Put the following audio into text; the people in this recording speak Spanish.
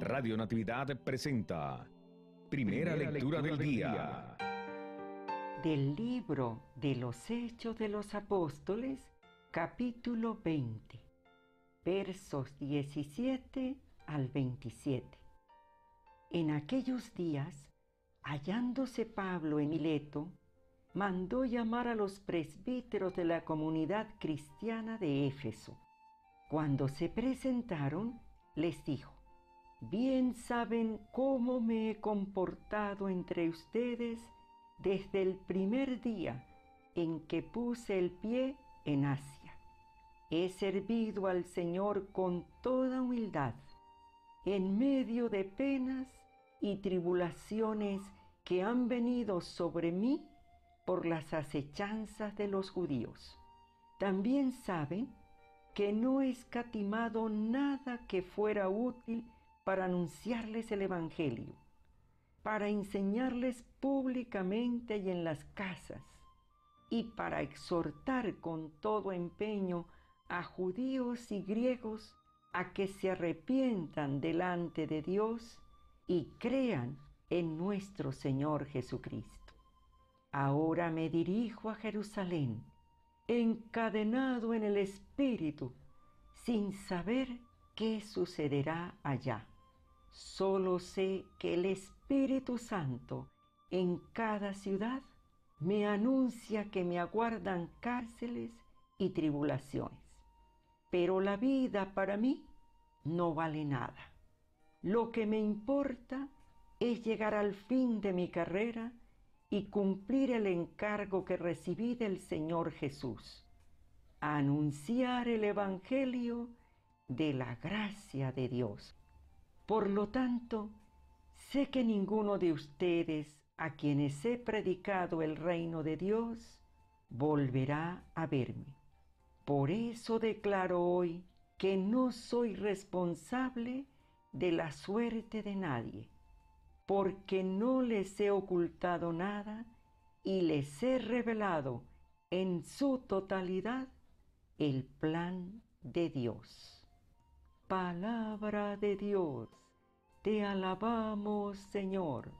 Radio Natividad presenta Primera, lectura, del, día. Del libro de los Hechos de los Apóstoles, capítulo 20, versos 17 al 27. En aquellos días, hallándose Pablo en Mileto, mandó llamar a los presbíteros de la comunidad cristiana de Éfeso. Cuando se presentaron, les dijo, Bien saben cómo me he comportado entre ustedes desde el primer día en que puse el pie en Asia. He servido al Señor con toda humildad, en medio de penas y tribulaciones que han venido sobre mí por las acechanzas de los judíos. También saben que no he escatimado nada que fuera útil para anunciarles el Evangelio, para enseñarles públicamente y en las casas, y para exhortar con todo empeño a judíos y griegos a que se arrepientan delante de Dios y crean en nuestro Señor Jesucristo. Ahora me dirijo a Jerusalén, encadenado en el Espíritu, sin saber qué sucederá allá. Solo sé que el Espíritu Santo en cada ciudad me anuncia que me aguardan cárceles y tribulaciones. Pero la vida para mí no vale nada. Lo que me importa es llegar al fin de mi carrera y cumplir el encargo que recibí del Señor Jesús, anunciar el Evangelio de la gracia de Dios. Por lo tanto, sé que ninguno de ustedes a quienes he predicado el reino de Dios volverá a verme. Por eso declaro hoy que no soy responsable de la suerte de nadie, porque no les he ocultado nada y les he revelado en su totalidad el plan de Dios palabra de Dios. Te alabamos, Señor.